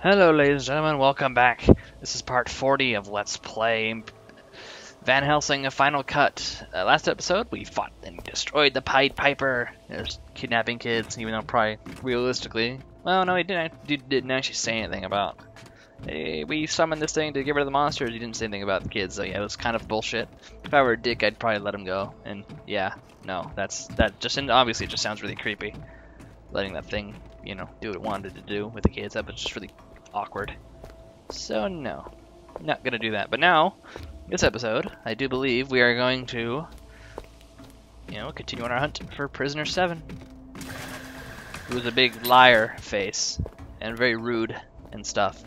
Hello, ladies and gentlemen, welcome back. This is part 40 of Let's Play Van Helsing A Final Cut. Uh, last episode, we fought and destroyed the Pied Piper. There's kidnapping kids, even though probably realistically. Well, no, he didn't, didn't actually say anything about. Hey, we summoned this thing to get rid of the monsters. He didn't say anything about the kids, so yeah, it was kind of bullshit. If I were a dick, I'd probably let him go. And yeah, no, that's that just and obviously it just sounds really creepy. Letting that thing, you know, do what it wanted to do with the kids. That was just really awkward. So no, not gonna do that. But now, this episode, I do believe we are going to, you know, continue on our hunt for Prisoner 7. Who was a big liar face and very rude and stuff.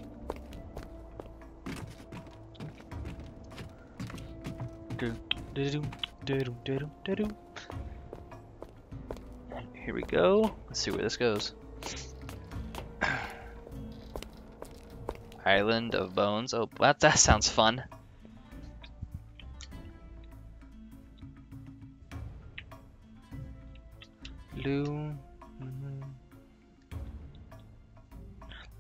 Here we go. Let's see where this goes. Island of Bones. Oh, that, that sounds fun. Loom. Mm-hmm.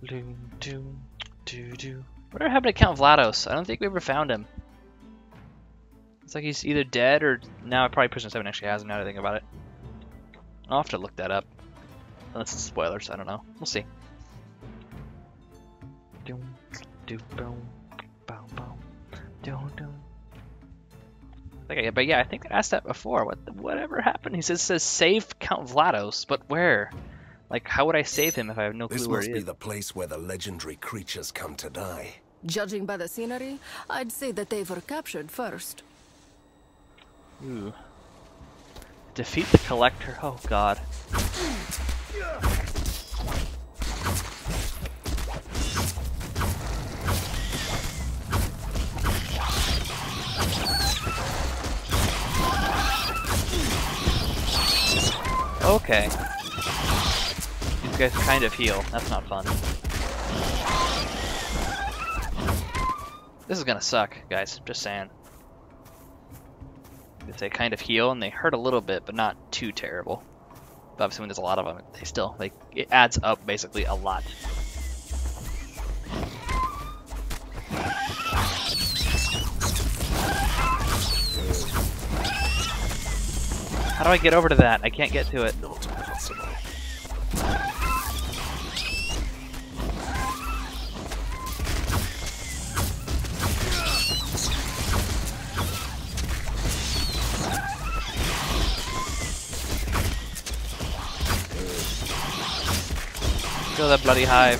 Loom, doom, doo, doo. Whatever happened to Count Vlados? I don't think we ever found him. It's like he's either dead or now probably Prisoner 7 actually has him now that I think about it. I'll have to look that up. Unless it's spoilers, I don't know. We'll see. Okay, but yeah, I think I asked that before. What whatever happened? He says says save Count Vlados, but where? Like, how would I save him if I have no clue this where must be the place where the legendary creatures come to die. Judging by the scenery, I'd say that they were captured first. Ooh. Defeat the Collector. Oh God. Okay. These guys kind of heal. That's not fun. This is gonna suck, guys. Just saying. They kind of heal and they hurt a little bit, but not too terrible. But obviously, when there's a lot of them, they still like it adds up basically a lot. How do I get over to that? I can't get to it. Not possible. Kill that bloody hive.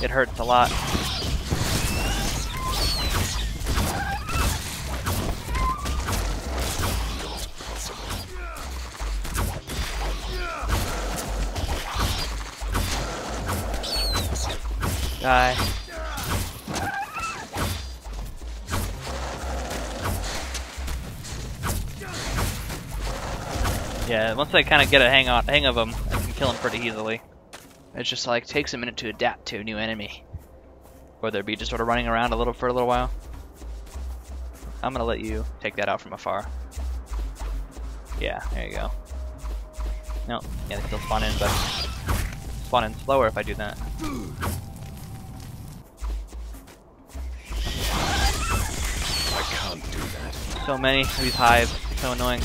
It hurts a lot. Die. Yeah, once I kind of get a hang on hang of them, I can kill them pretty easily. It's just like takes a minute to adapt to a new enemy, whether it be just sort of running around a little for a little while. I'm gonna let you take that out from afar. Yeah, there you go. No, yeah, they still spawn in, but spawn in slower if I do that. So many of these hives, so annoying.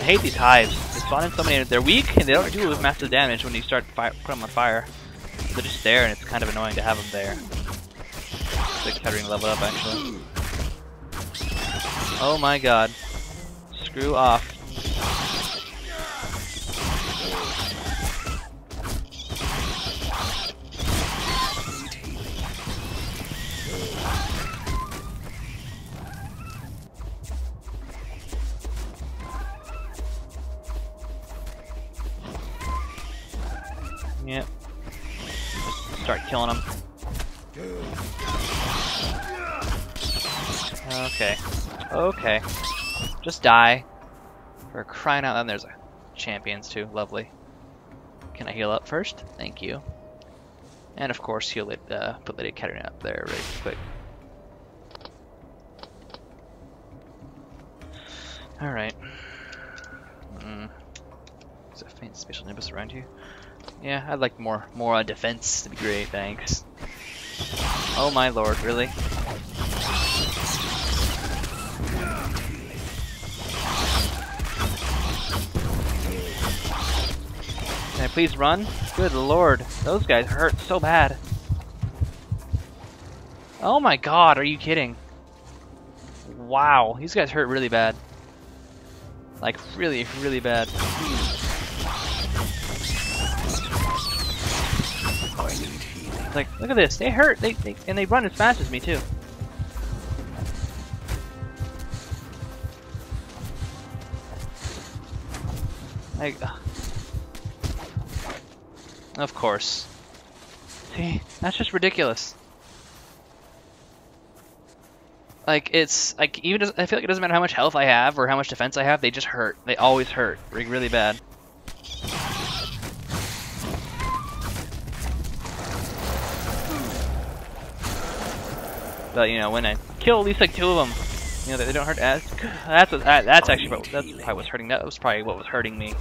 I hate these hives. They spawn in so many. They're weak and they don't do massive damage when you start fi put them on fire. They're just there, and it's kind of annoying to have them there. The Kettering level up actually. Oh my god. Screw off. Yep. Start killing them. Okay. Okay. Just die. For crying out loud, there's a champions too. Lovely. Can I heal up first? Thank you. And of course, heal it. Uh, put Lady Katarina up there really quick. All right. Mm. Is a faint spatial nimbus around you? Yeah, I'd like more more uh, defense to be great, thanks. Oh my lord, really? Can I please run? Good lord, those guys hurt so bad. Oh my god, are you kidding? Wow, these guys hurt really bad. Like, really, really bad. Like, look at this, they hurt, they, they and they run as fast as me too. Like, ugh. of course. See, that's just ridiculous. Like it's like even I feel like it doesn't matter how much health I have or how much defense I have, they just hurt. They always hurt, really bad. But you know, when I kill at least like two of them, you know, they don't hurt as. That's what, that, that's actually what that's probably what's hurting. That was probably what was hurting me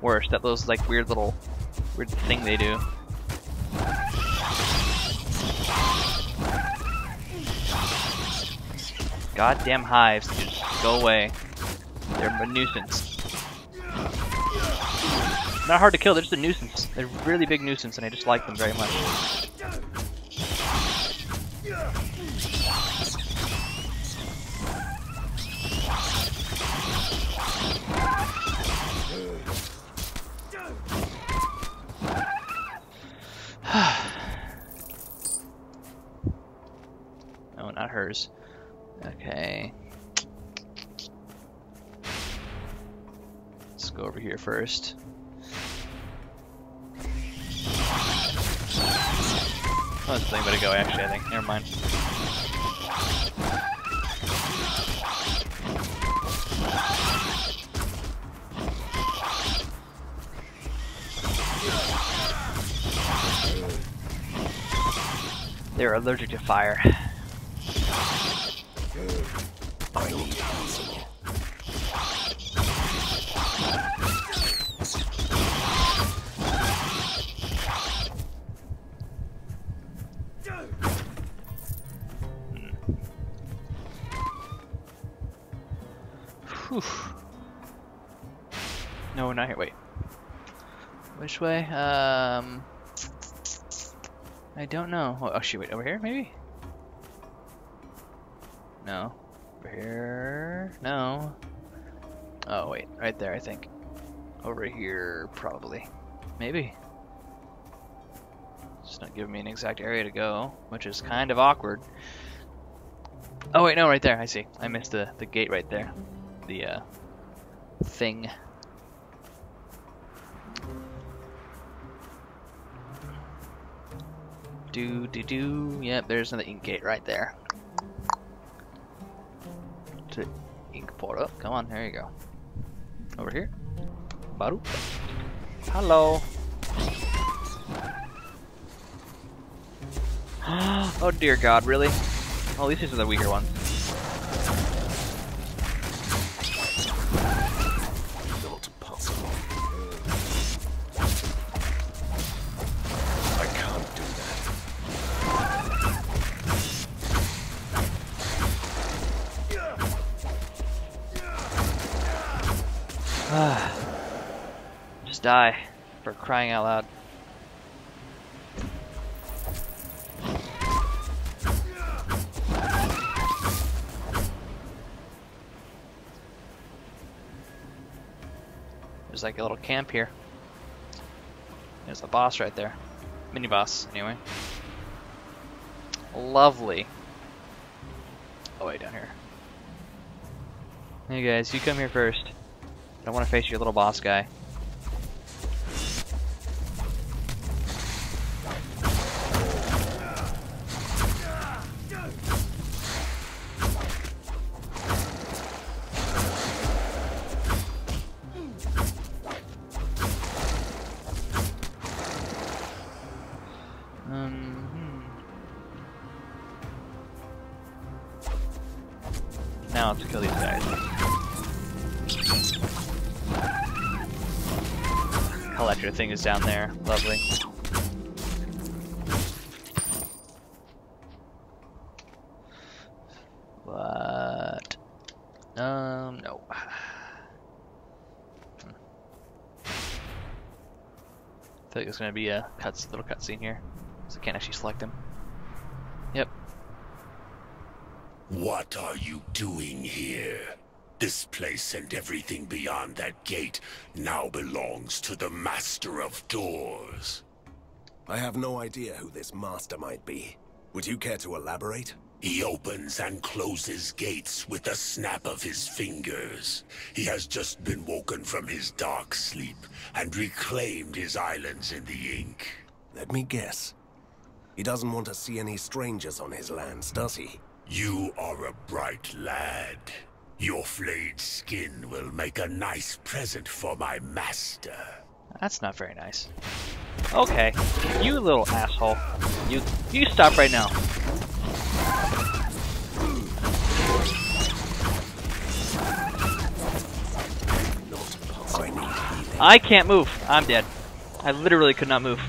worse. That those like weird little weird thing they do. Goddamn hives, just go away. They're a nuisance. Not hard to kill, they're just a nuisance. They're a really big nuisance and I just like them very much. Hers. Okay. Let's go over here first. Oh, that's the thing way to go, actually, I think. Never mind. They're allergic to fire. No, not here. Wait. Which way? Um. I don't know. Oh, shoot, wait, over here, maybe? No. Over here? No. Oh, wait, right there, I think. Over here, probably. Maybe. It's not giving me an exact area to go, which is kind of awkward. Oh, wait, no, right there, I see. I missed the, the gate right there. The, uh, thing. Do do do. Yep, there's another ink gate right there. To ink portal. Come on, there you go. Over here. Baru. Hello. oh dear God, really? Oh, at least these are the weaker ones. Just die for crying out loud. There's like a little camp here. There's a boss right there. Mini boss, anyway. Lovely. Oh, wait, down here. Hey guys, you come here first. I don't want to face your little boss guy. Collector thing is down there. Lovely. But um no. Hmm. I feel like there's gonna be a cuts little cutscene here, so I can't actually select him. Yep. What are you doing here? This place and everything beyond that gate now belongs to the Master of Doors. I have no idea who this master might be. Would you care to elaborate? He opens and closes gates with a snap of his fingers. He has just been woken from his dark sleep and reclaimed his islands in the ink. Let me guess. He doesn't want to see any strangers on his lands, does he? You are a bright lad. Your flayed skin will make a nice present for my master. That's not very nice. Okay, you little asshole. You you stop right now. I can't move. I'm dead. I literally could not move.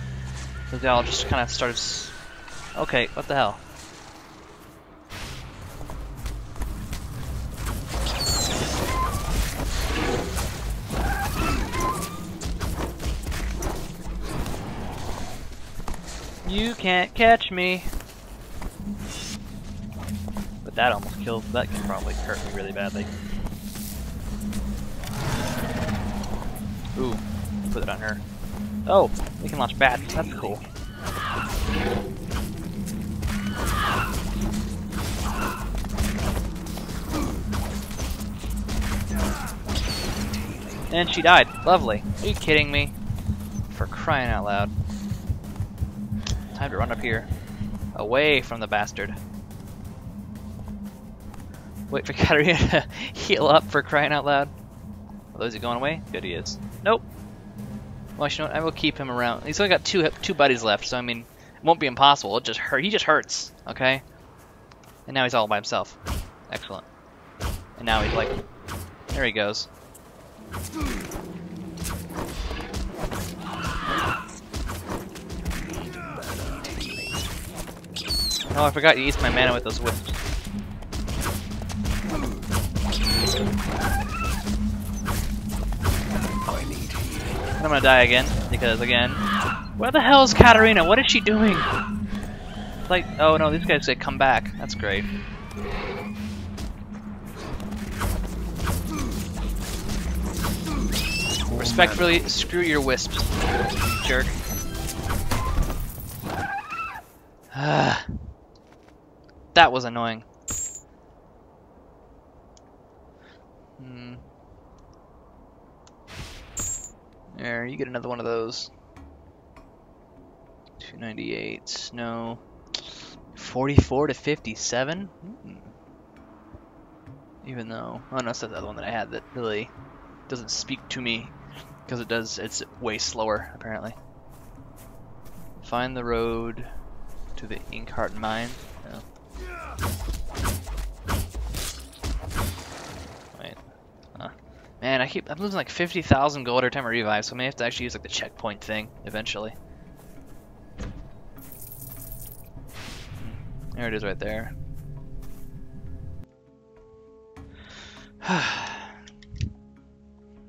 So they all just kind of started. s- Okay, what the hell? You can't catch me. But that almost killed. That can probably hurt me really badly. Ooh, put it on her. Oh, we can launch bats. That's cool. And she died. Lovely. Are you kidding me? For crying out loud. Time to run up here. Away from the bastard. Wait for Katarina to heal up for crying out loud. Oh, is he going away? Good, he is. Nope. Well, you know what? I will keep him around. He's only got two two buddies left, so I mean, it won't be impossible. It just hurt. He just hurts. Okay. And now he's all by himself. Excellent. And now he's like, there he goes. Oh, I forgot to use my mana with those. And I'm gonna die again, because again, where the hell is Katarina? What is she doing? Like, oh no, these guys say come back. That's great. Respectfully, screw your wisps, jerk. Ah, that was annoying. Hmm. There, you get another one of those. 298, no. 44 to 57? Hmm. Even though, oh no, that's the other one that I had that really doesn't speak to me. Because it does, it's way slower, apparently. Find the road to the Inkheart mine. Wait. Huh. Man, I keep I'm losing like fifty thousand gold every time I revive, so I may have to actually use like the checkpoint thing eventually. Hmm, There it is right there.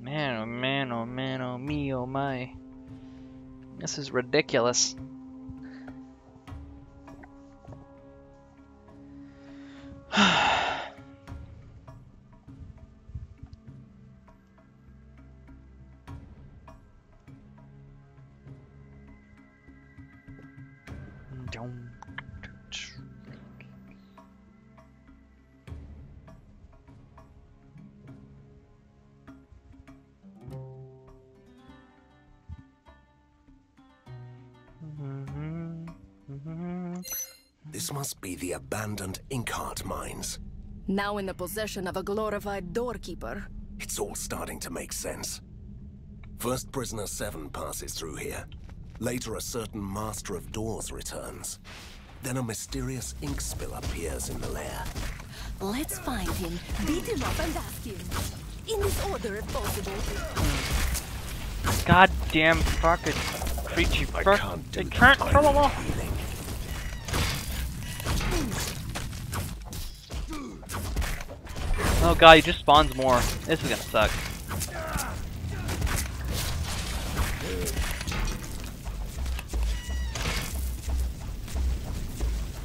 man, oh man, oh man, oh me, oh my. This is ridiculous. This must be the abandoned Inkheart mines. Now in the possession of a glorified doorkeeper. It's all starting to make sense. First Prisoner 7 passes through here. Later, a certain Master of Doors returns. Then a mysterious ink spill appears in the lair. Let's find him, beat him up, and ask him. In this order, if possible. goddamn fucking creature. I fuck- can't do They can't tiny kill him all. Oh god, he just spawns more. This is gonna suck.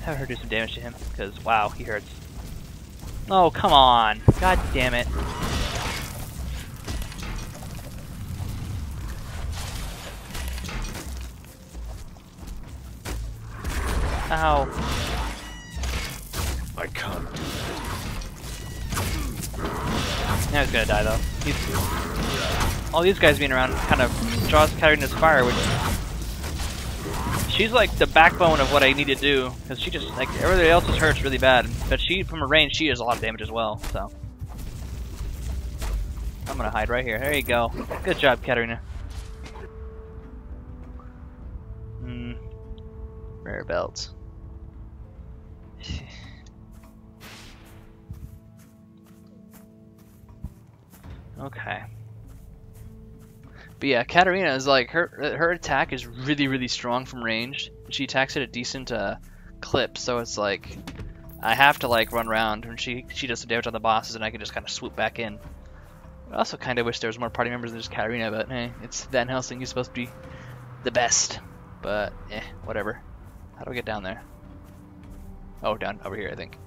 Have her do some damage to him, because wow, he hurts. Oh, come on. God damn it. Ow. Now he's gonna die though. He's, all these guys being around kind of draws Katarina's fire, which she's like the backbone of what I need to do because she just like everybody else is hurts really bad, but she from her range she does a lot of damage as well. So I'm gonna hide right here. There you go. Good job, Katarina. Hmm. Rare belt. Okay. But yeah, Katarina is like her her attack is really really strong from range. She attacks at a decent uh, clip, so it's like I have to like run around when she she does some damage on the bosses, and I can just kind of swoop back in. I also kind of wish there was more party members than just Katarina, but hey, it's Van Helsing. He's supposed to be the best, but eh, whatever. How do I get down there? Oh, down over here, I think.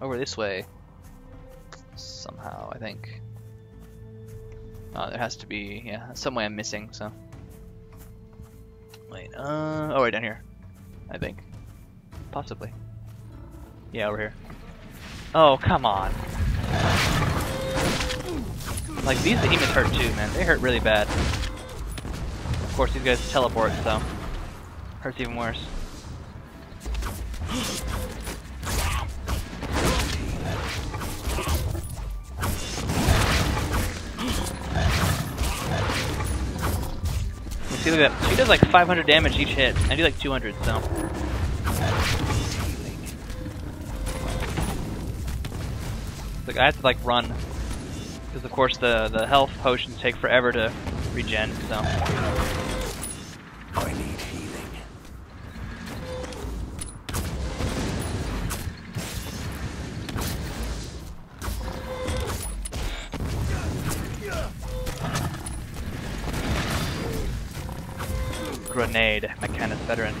Over this way. Somehow, I think. Oh, there has to be, yeah, some way I'm missing, so. Wait, uh, oh, right down here. I think. Possibly. Yeah, over here. Oh, come on. Like, these demons hurt too, man. They hurt really bad. Of course, these guys teleport, so. Hurts even worse. She does like 500 damage each hit. I do like 200, so. Like, I have to like run. Because of course the, the health potions take forever to regen, so. Grenade, Mechanist veteran.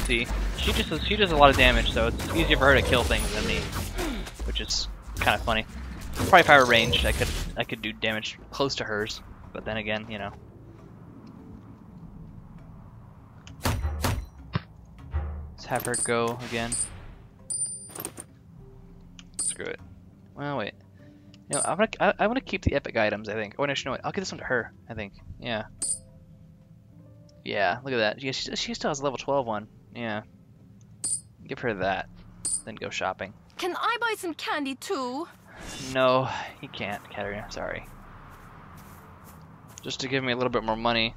See, she just does, she does a lot of damage, so it's easier for her to kill things than me, which is kind of funny. Probably if I were ranged, I could I could do damage close to hers, but then again, you know. Let's have her go again. Well, wait. You know, I'm gonna I, I want to keep the epic items. I think. Oh, no, no, wait. I'll give this one to her. I think. Yeah. Yeah. Look at that. Yeah, she, she still has a level 12 one. Yeah. Give her that. Then go shopping. Can I buy some candy too? No, you can't, Katarina. Sorry. Just to give me a little bit more money.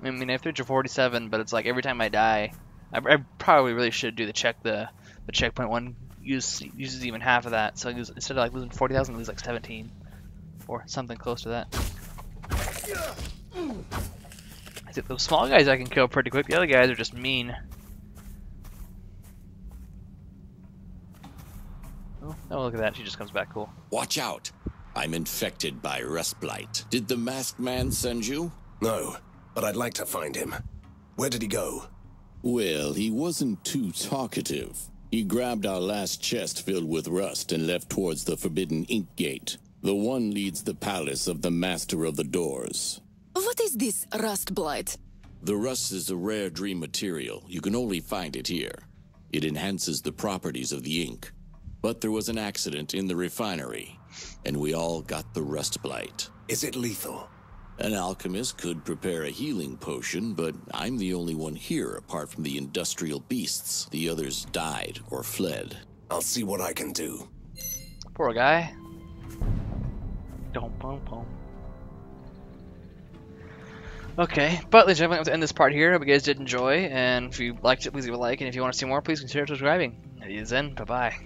I mean, I have 347, but it's like every time I die, I, I probably really should do the check the the checkpoint one use uses even half of that. So I instead of like losing 40,000, I lose like 17 or something close to that. I think those small guys I can kill pretty quick. The other guys are just mean. Oh, oh look at that. She just comes back cool. Watch out. I'm infected by rust blight. Did the masked man send you? No, but I'd like to find him. Where did he go? Well, he wasn't too talkative. He grabbed our last chest filled with rust and left towards the forbidden ink gate. The one leads the palace of the master of the doors. What is this rust blight? The rust is a rare dream material. You can only find it here. It enhances the properties of the ink. But there was an accident in the refinery, and we all got the rust blight. Is it lethal? An alchemist could prepare a healing potion, but I'm the only one here apart from the industrial beasts. The others died or fled. I'll see what I can do. Poor guy. Dum, bum, bum. Okay, but ladies and gentlemen, I'm going to end this part here. I Hope you guys did enjoy, and if you liked it, please leave a like, and if you want to see more, please consider subscribing. He's in. Bye bye.